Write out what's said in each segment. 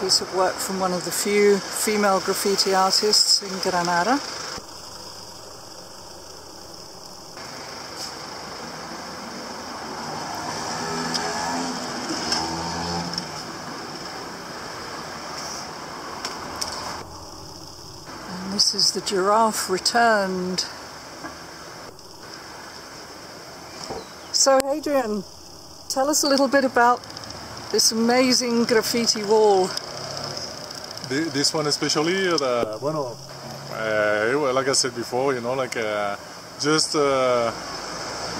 piece of work from one of the few female graffiti artists in Granada. And this is the giraffe returned. So, Hadrien, tell us a little bit about this amazing graffiti wall. This one especially, the, bueno, uh, like I said before, you know, like uh, just uh,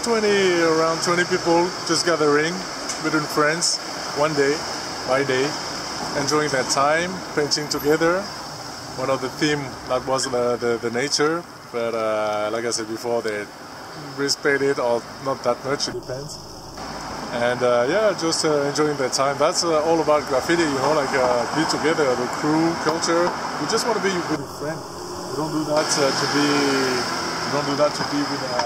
20, around 20 people just gathering between friends one day by day, enjoying their time, painting together. One of the theme that was the, the, the nature, but uh, like I said before, they respect it or not that much, it depends and uh, yeah, just uh, enjoying that time. That's uh, all about graffiti, you know, like uh, be together, the crew, culture. We just want to be with a friend. We don't do that uh, to be. We don't do that to be with. Uh,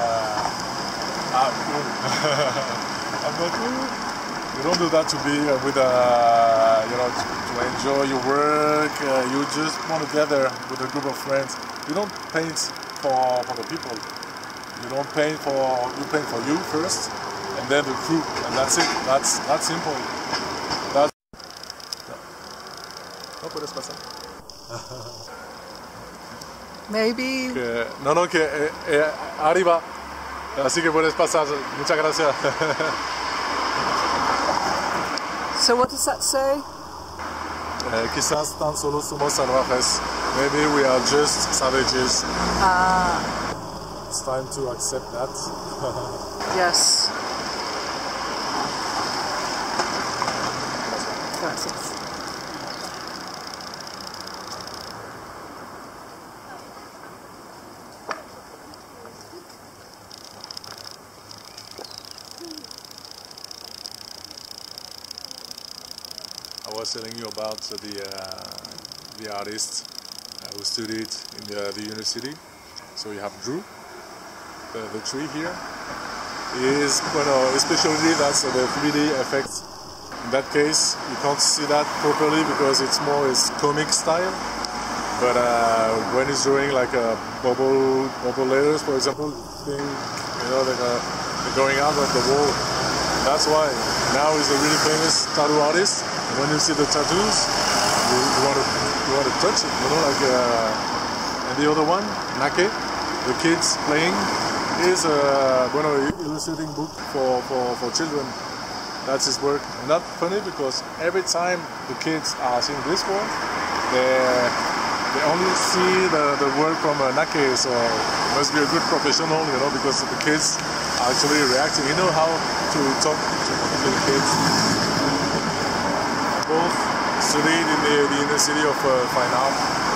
I'm not. We don't do that to be with a, you know, to, to enjoy your work. you just want to gather with a group of friends. You don't paint for for the people. You don't paint for you paint for you first and then the crew, and that's it. That's that's simple. That's no puedes pasar. Maybe. Que, no, no, que eh, eh, arriba. Así que puedes pasar. Muchas gracias. so what does that say? Eh, quizás tan solo somos salvajes. Maybe we are just savages. Ah. It's time to accept that. yes. Gracias. I was telling you about uh, the uh, the artist uh, who studied in the, the university. So you have Drew, the, the tree here. Is well, especially that's the 3D effect. In that case, you can't see that properly because it's more his comic style. But uh, when he's drawing like a bubble bubble letters, for example, thing, you know, they're, uh, they're going out of the wall. That's why now he's a really famous tattoo artist. When you see the tattoos, you, you want to you want to touch it, you know, like. Uh, and the other one, Nake, the kids playing, is a bueno, illustrating book for, for, for children. That's his work. Not funny because every time the kids are seeing this work, they they only see the, the work from a Nake, so must be a good professional, you know, because the kids are actually reacting. You know how to talk to the kids. Both studied in the, the University of uh, Art